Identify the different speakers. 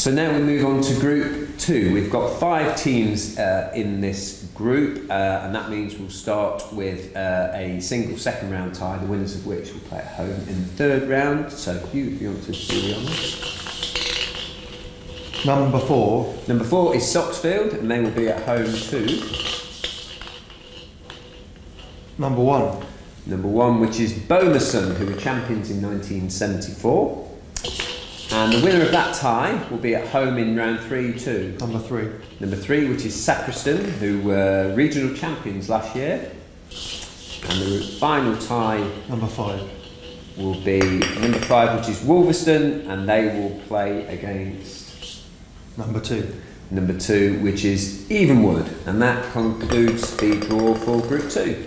Speaker 1: So now we move on to Group 2. We've got five teams uh, in this group, uh, and that means we'll start with uh, a single second round tie, the winners of which will play at home in the third round. So, Hugh, if you want to do the honours.
Speaker 2: Number four.
Speaker 1: Number four is Stocksfield, and they will be at home too.
Speaker 2: Number one.
Speaker 1: Number one, which is Bomarsund, who were champions in 1974. And the winner of that tie will be at home in round three too.
Speaker 2: Number three.
Speaker 1: Number three, which is Sacriston, who were regional champions last year. And the final tie
Speaker 2: Number five.
Speaker 1: will be number five, which is Wolviston, and they will play against
Speaker 2: Number two.
Speaker 1: number two, which is Evenwood. And that concludes the draw for Group Two.